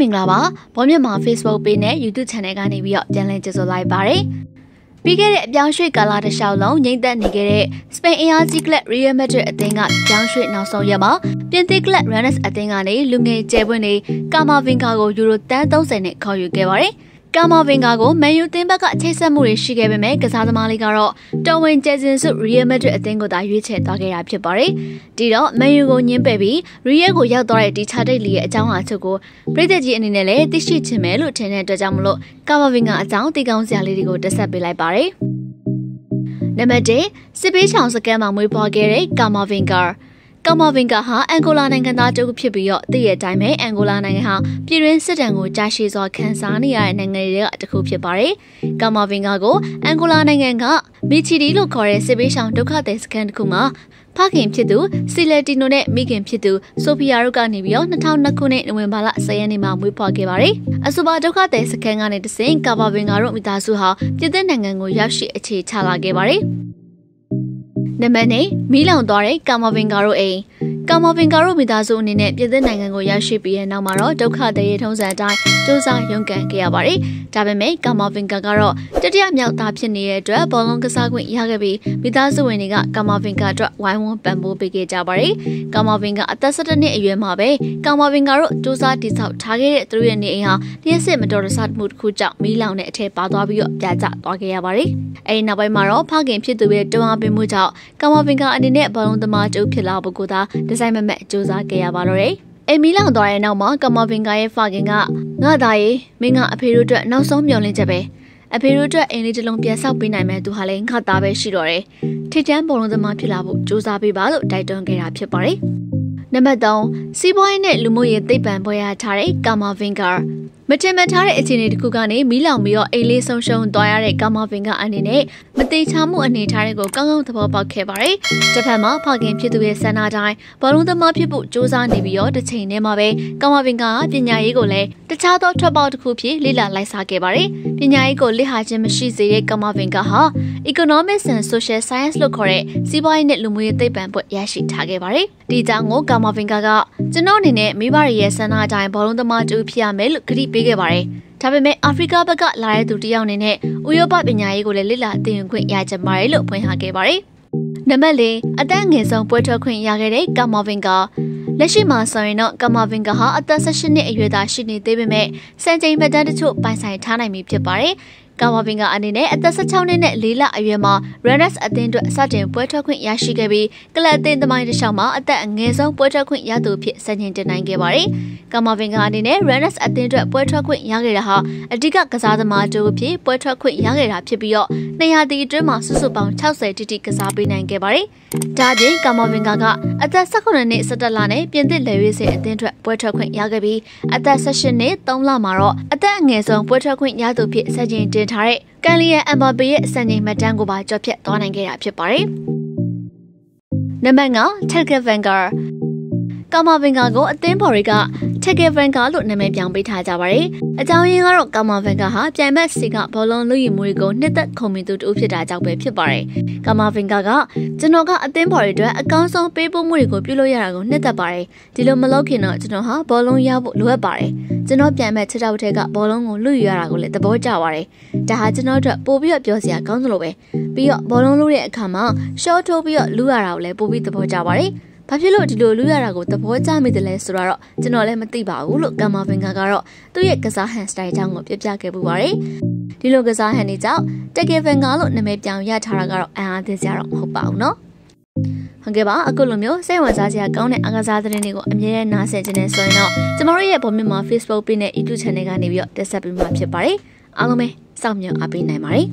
မင်္ဂလာပါဘောမြမ Facebook page နဲ့ YouTube Channel ကနေပြီးတော့ပြန်လည်ကြိုဆိုလိုက်ပါရစေပြီးခဲ့တဲ့အပြောင်းရွှေ့ကာလတစ်လျှောက်လုံးငိမ့်သက်နေခဲ့တဲ့ Spain အင်အားကြီးကလပ် Real Madrid အသင်းကပြောင်းရွှေ့နောက်ဆုံးရက်မှာပြင်သစ်ကလပ် Rennes အသင်းကနေလူငယ်ကျဲပွင့်တွေကာမာဗင်ကာကိုယူရိုတန်း30နဲ့ခေါ်ယူခဲ့ပါတယ်။ ကာမာဗင်ကာကိုမန်ယူတင်းဘက်ကချိတ်ဆက်မှုတွေရှိခဲ့ပေမဲ့ကစားသမားလေးကတော့တော်ဝင်ကျဲစင်စုရီယယ်မက်ဒရစ်အသင်းကိုသာရွေးချယ်သွားခဲ့တာဖြစ်ပါတယ်။ဒီတော့မန်ယူကိုညှင်းပယ်ပြီးရီယယ်ကိုရောက်သွားတဲ့ဒီချာတိတ်လီရဲ့အကြောင်းအရာချုပ်ကိုပြည်သက်ကြီးအနေနဲ့လည်းသိရှိချင်မယ်လို့ထင်တဲ့အတွက်ကြောင့်မလို့ကာမာဗင်ကာအကြောင်းသိကောင်းစရာလေးတွေကိုတက်ဆက်ပေးလိုက်ပါတယ်။နံပါတ်1စစ်ပေးချောင်စကန်မှာမွေးဖွားခဲ့တဲ့ကာမာဗင်ကာ ကာမာဗင်ကာဟာအန်ဂိုလာနိုင်ငံသားတဦးဖြစ်ပြီးတော့တည့်ရဲ့အတိုင်းပဲအန်ဂိုလာနိုင်ငံဟာပြည်တွင်းစစ်တမ်းကိုကြာရှည်စွာခံစားနေရတဲ့နိုင်ငံတွေကတစ်ခုဖြစ်ပါတယ်။ကာမာဗင်ကာကိုအန်ဂိုလာနိုင်ငံကမီချီဒီလို့ခေါ်တဲ့စစ်ပေးရှောင်ဒုက္ခသည်စခန်းတစ်ခုမှာဖခင်ဖြစ်သူစီလက်တီနိုနဲ့မိခင်ဖြစ်သူဆိုဖီယာတို့ကနေပြီးတော့2002ခုနှစ်နိုဝင်ဘာလ10ရက်နေ့မှာမွေးဖွားခဲ့ပါတယ်။အဆိုပါဒုက္ခသည်စခန်းကနေတဆင့်ကာဘာဗင်ကာတို့မိသားစုဟာပြည်သက်နိုင်ငံကိုရောက်ရှိအခြေချလာခဲ့ပါတယ်။ နံပါတ်2မီးလောင်သွားတဲ့ကာမဗင်ကာတို့အိမ် ကာမဗင်ကာတို့မိသားစုအနေနဲ့ပြည်သစ်နိုင်ငံကိုရောက်ရှိပြီးတဲ့နောက်မှာတော့ဒုက္ခတရေထုံးစံအတိုင်းစူးစမ်းရုန်းကန်ခဲ့ရပါတယ်။ဒါပေမဲ့ကာမဗင်ကာကတော့တတိယမြောက်သားဖြစ်နေတဲ့အတွက်ဘောလုံးကစားခွင့်ရခဲ့ပြီးမိသားစုဝင်တွေကကာမဗင်ကာအတွက်ဝိုင်းဝန်းပံ့ပိုးပေးခဲ့ကြပါတယ်။ကာမဗင်ကာအသက်17နှစ်အရွယ်မှာပဲကာမဗင်ကာတို့စူးစမ်းတိစောက်ထားခဲ့တဲ့သူတို့ရဲ့နေအိမ်ဟာလျှက်စစ်မတော်တဆမှုတစ်ခုကြောင့်မီးလောင်တဲ့အထက်ပါသွားပြီးတော့ပြာကျသွားခဲ့ရပါတယ်။အဲဒီနောက်ပိုင်းမှာတော့ဖခင်ဖြစ်သူရဲ့တွန်းအားပေးမှုကြောင့်ကာမဗင်ကာအနေနဲ့ဘောလုံးသမားကျုပ်ဖြစ်လာဖို့ကိုသာဒီဇိုင်းမမက်စူးစမ်းခဲ့ရပါတော့တယ်။အိမ်မီလောင်သွားတဲ့နောက်မှာကမဗင်ကာရဲ့ဖခင်ကငါသားရေမင်းကအဖေတို့အတွက်နောက်ဆုံးမျှော်လင့်ချက်ပဲအဖေတို့အတွက်အိမ်လေးတစ်လုံးပြန်ဆောက်ပေးနိုင်မဲ့သူဟာလည်းငါသားပဲရှိတော့တယ်။ထိတ်တန်းပုံလုံးသမားဖြစ်လာဖို့စူးစမ်းပေးပါလို့တိုက်တွန်းခဲ့တာဖြစ်ပါတယ်။နံပါတ်3စီးပွားရေးနဲ့လူမှုရေးသိပ္ပံဘွဲရထားတဲ့ကာမာဗင်ကာ မတင်မထားတဲ့အခြေအနေတစ်ခုကနေမီးလောင်ပြီးတော့အိမ်လေးဆုံးရှုံးသွားရတဲ့ကာမာဗင်ကအနေနဲ့မတိချမှုအနေထားတွေကိုကောင်းကောင်းသဘောပေါက်ခဲ့ပါတယ်။တစ်ဖက်မှာဖခင်ဖြစ်သူရဲ့ဆန္ဒတိုင်းဘောလုံးသမားဖြစ်ဖို့ကြိုးစားနေပြီးတော့တစ်ချိန်တည်းမှာပဲကာမာဗင်ကပညာရေးကိုလည်းတခြားသောထွက်ပေါက်တစ်ခုဖြစ်လေ့လာလိုက်စားခဲ့ပါတယ်။ပညာရေးကိုလေ့ဟာခြင်းမရှိစေတဲ့ကာမာဗင်ကဟာ Economics and Social Science လို့ခေါ်တဲ့စီးပွားရေးနဲ့လူမှုရေးသိပ္ပံဘွဲ့ရရှိထားခဲ့ပါတယ်။ဒီကြောင့်ကိုကာမာဗင်ကကကျွန်တော်အနေနဲ့မိဘရဲ့ဆန္ဒတိုင်းဘောလုံးသမားတူဖြစ်ရမယ်လို့ကတိပေးခဲ့ပါတယ်။ဒါပေမဲ့အာဖရိကဘက်ကလာတဲ့သူတယောက်အနေနဲ့ဥရောပပညာရေးကိုလည်းလေ့လာသင်ယူခွင့်ရကြပါတယ်လို့ဖွင့်ဟခဲ့ပါတယ်။နံပါတ်၄အသက်ငယ်ဆုံးပွဲထွက်ခွင့်ရခဲ့တဲ့ကာမောဗင်က လက်ရှိမှာဆိုရင်တော့ကာမာဗင်ကဟာအသက်18နှစ်အရွယ်သားရှိနေသေးပေမဲ့စံချိန်မှတ်တမ်းတချို့ပိုင်ဆိုင်ထားနိုင်ပြီဖြစ်ပါတယ်။ကာဝါပင်ကအနေနဲ့အသက်16နှစ်နဲ့၄လအရွယ်မှာ Rennes အသင်းအတွက်စတင်ပွဲထွက်ခွင့်ရရှိခဲ့ပြီးကလပ်အသင်းသမိုင်းတစ်လျှောက်မှာအသက်အငယ်ဆုံးပွဲထွက်ခွင့်ရသူဖြစ်စံချိန်တင်နိုင်ခဲ့ပါတယ်။ကာမာဗင်ကအနေနဲ့ Rennes အသင်းအတွက်ပွဲထွက်ခွင့်ရခဲ့တာဟာအဓိကကစားသမားတူဖြစ်ပွဲထွက်ခွင့်ရခဲ့တာဖြစ်ပြီးတော့ 200တီအတွင်းမှာစုစုပေါင်း60တိတိကစားပေးနိုင်ခဲ့ပါတယ်။ဒါပြင်ကာမာဗင်ကကအသက်18နှစ်17လနဲ့ပြင်သစ်လေရွေးစင်အသင်းအတွက်ပွဲထွက်ခွင့်ရခဲ့ပြီးအသက်18နှစ်3လမှာတော့အသက်အငယ်ဆုံးပွဲထွက်ခွင့်ရသူဖြစ်စံချိန်တင်ထားတဲ့ကန်လီယန်အမ်ဘာပေရဲ့စံချိန်မှတ်တမ်းကိုပါကျော်ဖြတ်သွားနိုင်ခဲ့တာဖြစ်ပါတယ်။နံပါတ်9 Telke Vanguard ကာမာဗင်ကာကိုအသင်းဖော်တွေကချက်ကဗန်ကာလို့နာမည်ပြောင်းပေးထားကြပါတယ်။အကြောင်းရင်းကတော့ကာမာဗန်ကာဟာပြိုင်ဘက်စီကဘောလုံးလူယူမှုတွေကိုနှစ်သက်ခုံမီသူတူဖြစ်တာကြောင့်ပဲဖြစ်ပါတယ်။ကာမာဗင်ကာကကျွန်တော်ကအသင်းဖော်တွေအတွက်အကောင်းဆုံးပေးပို့မှုတွေကိုပြုလုပ်ရတာကိုနှစ်သက်ပါတယ်။ဒီလိုမလုပ်ခင်တော့ကျွန်တော်ဟာဘောလုံးရဖို့လိုအပ်ပါတယ်။ကျွန်တော်ပြိုင်ဘက်ချက်တောက်ထဲကဘောလုံးကိုလူယူရတာကိုလည်းသဘောကျပါတယ်။ဒါဟာကျွန်တော်တို့ပို့ပြီးတော့ပြောစရာကောင်းသလိုပဲ။ပြီးတော့ဘောလုံးလူတဲ့အခါမှာရှော့ထိုးပြီးတော့လူရတာကိုလည်းပို့ပြီးသဘောကျပါတယ်။။ ဘာဖြစ်လို့ဒီလိုလူရတာကိုသဘောကျမိတယ်လဲဆိုတော့ကျွန်တော်လည်းမသိပါဘူးလို့ကမ်မာဗင်ကာကတော့သူ့ရဲ့ကစားဟန်စတိုင်အကြောင်းကိုပြပြခဲ့ပူပါတယ်။ဒီလိုကစားဟန်တွေကြောင့်တက်ကယ်ဗင်ကာလို့နာမည်ပြောင်းရထားတာကတော့အံအားသစ်စရာတော့မဟုတ်ပါဘူးနော်။ဟုတ်ကဲ့ပါအခုလိုမျိုးစိတ်ဝင်စားစရာကောင်းတဲ့အားကစားသတင်းတွေကိုအမြဲတမ်းနားဆင်ကြနေဆိုရင်တော့ကျမတို့ရဲ့ဗော်မြမှာ Facebook page နဲ့ YouTube channel ကနေပြီးတော့တက်ဆက်ပေးမှာဖြစ်ပါတယ်အားလုံးပဲစောင့်မျှော်အားပေးနိုင်ပါတယ်